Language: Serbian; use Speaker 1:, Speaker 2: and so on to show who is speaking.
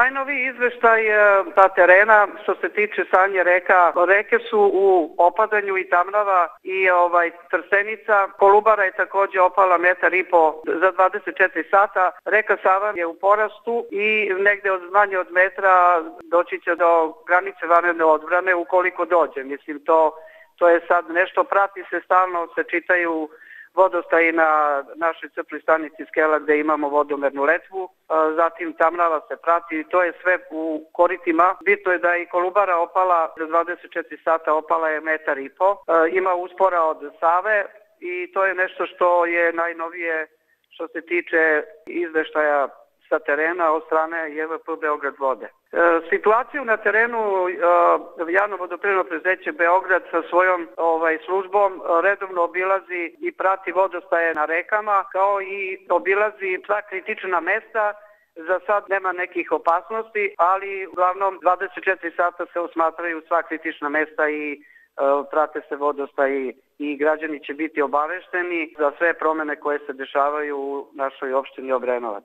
Speaker 1: Najnoviji izveštaj e, sa terena što se tiče sanje reka, reke su u opadanju i Tamnava i ovaj Trstenica, Kolubara je takođe opala metar i po za 24 sata, reka Sava je u porastu i negde od manje od metra doći će do granice vanredne odbrane ukoliko dođe. Mislim, to, to je sad nešto, prati se stalno, se čitaju vodostaji na našoj crpnoj stanici Skela gde imamo vodomernu letvu, zatim Tamnava se prati, to je sve u koritima. Bitno je da i Kolubara opala za 24 sata, opala je metar i po, ima uspora od Save i to je nešto što je najnovije što se tiče izveštaja sa terena od strane JVP Beograd vode. E, situaciju na terenu e, javno vodoprivredno prezeće Beograd sa svojom ovaj službom e, redovno obilazi i prati vodostaje na rekama kao i obilazi sva kritična mesta Za sad nema nekih opasnosti, ali uglavnom 24 sata se osmatraju sva kritična mesta i prate se vodostaji i građani će biti obavešteni za sve promene koje se dešavaju u našoj opštini Obrenovac.